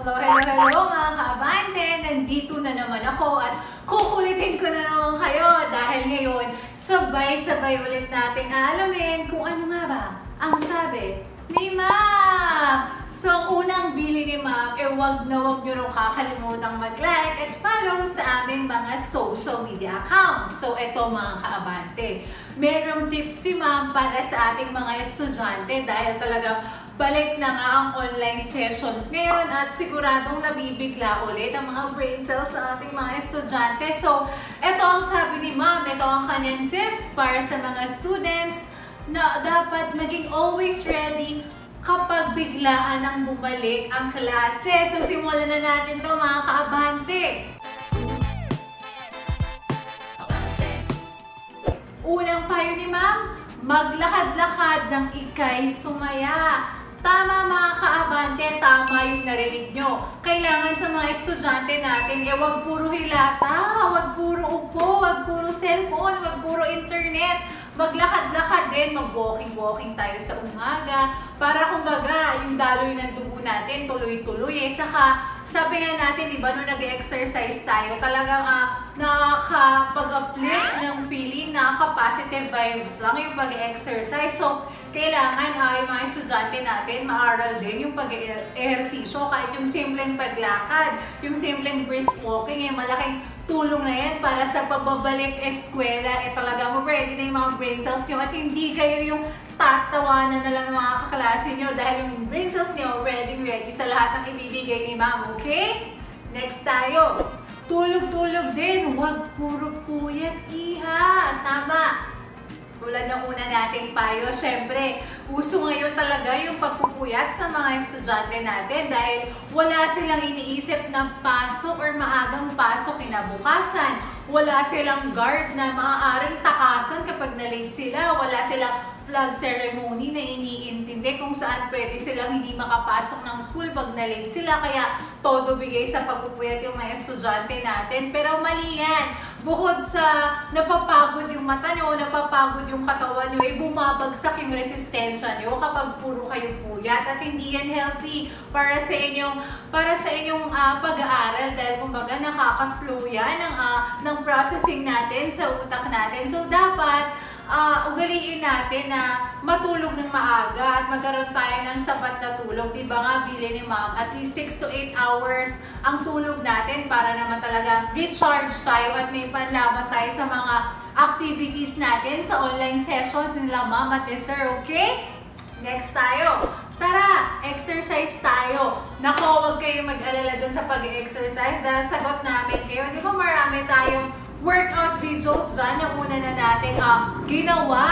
Hello, hello, hello mga kaabante! Nandito na naman ako at kukulitin ko na naman kayo dahil ngayon sabay-sabay ulit nating aalamin kung ano nga ba ang sabi ni Ma'am! Ni Ma'am, eh wag na wag nyo rin kakalimutang mag-like at follow sa aming mga social media accounts. So, eto mga kaabante, merong tips si Ma'am para sa ating mga estudyante dahil talagang balik na nga ang online sessions ngayon at siguradong nabibigla ulit ang mga brain cells ng ating mga estudyante. So, ito ang sabi ni ma'am, ito ang kanyang tips para sa mga students na dapat maging always ready kapag biglaan ang bumalik ang klase. So, simulan na natin to mga kaabante. Unang payo ni ma'am, maglakad-lakad ng ikay sumaya. Tama mga kaabante, tama yung narinig nyo. Kailangan sa mga estudyante natin, eh wag puro hilata, Maglakad-lakad din, mag-walking-walking tayo sa umaga para kumbaga yung daloy ng dugo natin tuloy-tuloy. Eh, saka sabi nga natin, di ba, nung nag-exercise tayo, talagang uh, nakakapag-uplift ng feeling, nakaka-positive vibes lang yung pag-exercise. So, kailangan uh, yung mga estudyante natin maaral din yung pag-ehersisyo kahit yung simpleng paglakad, yung simpleng brisk walking, yung malaking tulong na yan para sa pagbabalik eskwela, eh talaga mo ready na yung mga brain cells nyo at hindi kayo yung tatawanan na lang ng mga kaklase nyo dahil yung brain cells nyo ready ready sa lahat ng ibibigay ni ma'am, okay? Next tayo. Tulog-tulog din, huwag puro puyat, iha. Tama. Tulad ng una nating payo, syempre, uso ngayon talaga yung pagpupuyat sa mga estudyante natin dahil wala silang iniisip na pasok or maagang pasok kinabukasan. Wala silang guard na maaaring takasan kapag na-late sila. Wala silang flag ceremony na iniintindi kung saan pwede silang hindi makapasok ng school pag na-late sila. Kaya todo bigay sa pagpupuyat yung mga estudyante natin. Pero mali yan. Bukod sa napapagod yung mata nyo, napapagod yung katawan nyo, eh bumabagsak yung resistensya nyo kapag puro kayo puyat. At hindi yan healthy para sa inyong, para sa inyong uh, pag-aaral dahil kumbaga nakakaslow yan ng, uh, ng processing natin sa utak natin. So dapat uh, ugaliin natin na matulog ng maaga at magkaroon tayo ng sapat na tulog. Diba nga, bili ni ma'am, at least 6 to 8 hours ang tulog natin para naman talaga recharge tayo at may panlaban tayo sa mga activities natin sa online sessions nila ma'am at sir, okay? Next tayo. Tara, exercise tayo. Nako, huwag kayo mag-alala dyan sa pag-exercise dahil sagot namin kayo. Di ba marami tayong workout videos dyan, yung una na natin uh, ginawa.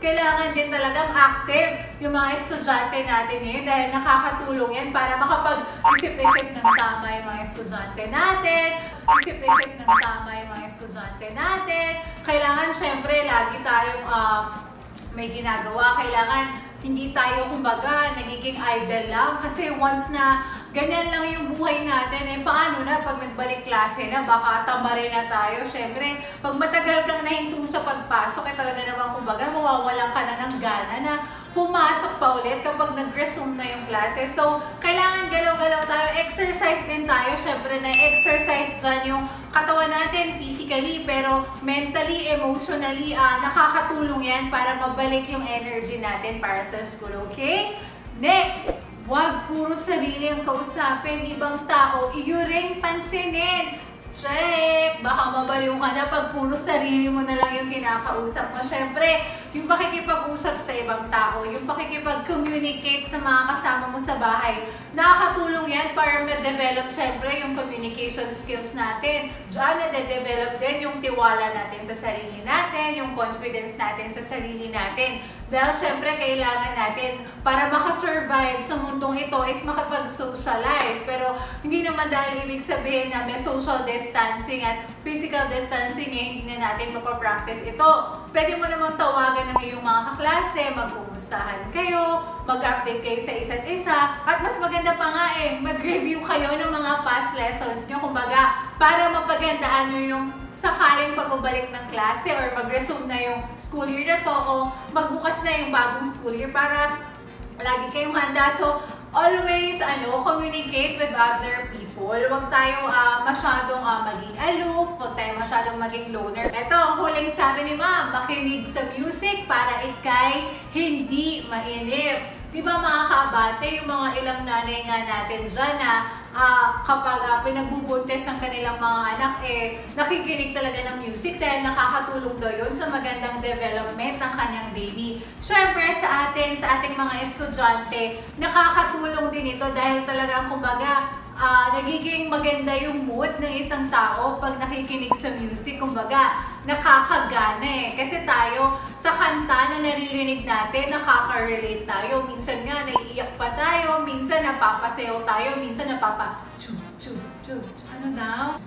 Kailangan din talagang active yung mga estudyante natin ngayon dahil nakakatulong yan para makapag-isip-isip ng tama yung mga estudyante natin, isip-isip ng tama yung mga estudyante natin. Kailangan syempre lagi tayong uh, may ginagawa. Kailangan hindi tayo kumbaga nagiging idle lang kasi once na ganyan lang yung buhay natin, eh paano na pag nagbalik klase na, baka tamarin na tayo. Siyempre, pag matagal kang nahinto sa pagpasok, eh talaga naman kumbaga mawawalan ka na ng gana na pumasok pa ulit kapag nag-resume na yung klase. So, kailangan galaw-galaw tayo, exercise din tayo. Siyempre, na-exercise dyan yung katawan natin physically, pero mentally, emotionally, uh, nakakatulong yan para mabalik yung energy natin para sa school, okay? Next! Huwag puro sarili ang kausapin, ibang tao, iyo ring pansinin. Check! Baka mabaliw ka na pag puro sarili mo na lang yung kinakausap mo. Siyempre, yung pakikipag-usap sa ibang tao, yung pakikipag-communicate sa mga kasama mo sa bahay, nakakatulong yan para ma-develop siyempre yung communication skills natin. Diyan na-develop din yung tiwala natin sa sarili natin, yung confidence natin sa sarili natin. Dahil syempre kailangan natin para makasurvive sa mundong ito is makapag-socialize. Pero hindi naman dahil ibig sabihin na may social distancing at physical distancing eh, hindi na natin mapapractice ito. Pwede mo namang tawagan ng iyong mga kaklase, magkumustahan kayo, mag-update kayo sa isa't isa, at mas maganda pa nga eh, mag-review kayo ng mga past lessons nyo. Kumbaga, para mapagandaan nyo yung sakaling pagbabalik ng klase or mag-resume na yung school year na to o magbukas na yung bagong school year para lagi kayong handa. So, always ano, communicate with other people. Huwag tayo uh, masyadong uh, maging aloof, huwag tayo masyadong maging loner. Ito, ang huling sabi ni ma'am, makinig sa music para ikay hindi mainip. Di ba mga kabate, yung mga ilang nanay nga natin dyan na uh, kapag uh, pinagbubuntes ang kanilang mga anak, eh, nakikinig talaga ng music dahil nakakatulong daw yun sa magandang development ng kanyang baby. Siyempre, sa atin, sa ating mga estudyante, nakakatulong din ito dahil talagang kumbaga, uh, nagiging maganda yung mood ng isang tao pag nakikinig sa music. Kumbaga, nakakagana eh. Kasi tayo, sa kanta na naririnig natin, nakaka-relate tayo. Minsan nga, naiiyak pa tayo. Minsan, napapasayaw tayo. Minsan, napapa... Ano daw?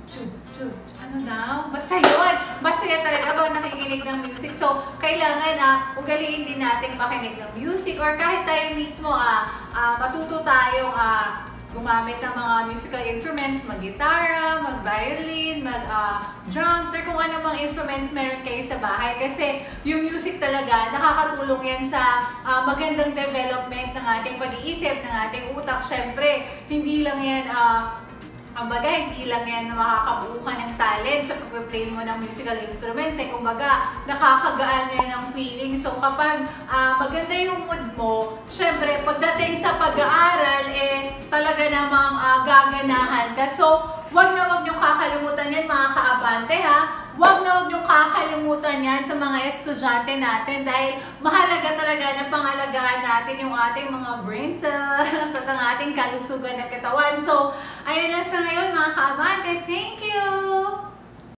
Ano daw? Basta yun. Masaya talaga pag nakikinig ng music. So, kailangan na uh, ugaliin din natin makinig ng music or kahit tayo mismo ah, uh, matuto tayong ah, gumamit ng mga musical instruments, mag-gitara, mag-violin, mag-drums, uh, or kung ano mga instruments meron kayo sa bahay. Kasi yung music talaga, nakakatulong yan sa uh, magandang development ng ating pag-iisip, ng ating utak. Siyempre, hindi lang yan uh, Kumbaga, hindi lang yan makakabuo ka ng talent sa pag-play mo ng musical instruments. Eh, kumbaga, nakakagaan yan ng feeling. So, kapag uh, maganda yung mood mo, syempre, pagdating sa pag-aaral, eh, talaga namang uh, gaganahan ka. So, wag na wag niyong kakalimutan yan, mga kaabante, ha? Huwag na huwag niyong kakalimutan yan sa mga estudyante natin dahil mahalaga talaga na pangalagaan natin yung ating mga brain cells at ang ating kalusugan ng katawan. So, ayun lang sa ngayon mga kaabante. Thank you!